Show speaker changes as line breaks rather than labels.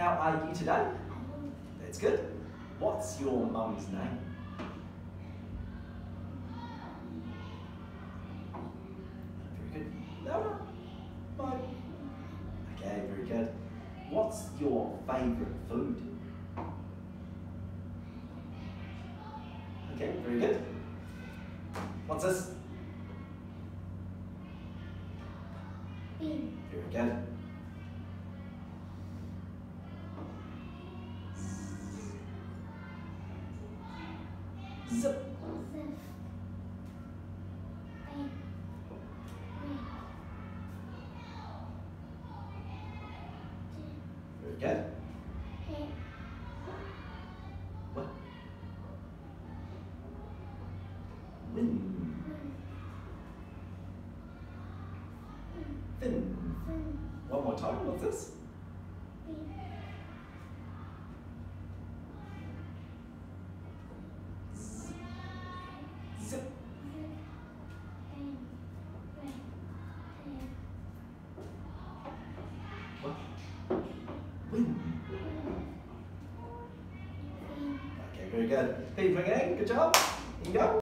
How are you today? That's good. What's your mum's name? Very good. Laura? Okay, very good. What's your favourite food? Okay, very good. What's this?
Bean.
Very good.
Bean.
Very. What? Fin. One more time. What's this? Okay, very good. People again, good job. Here you go.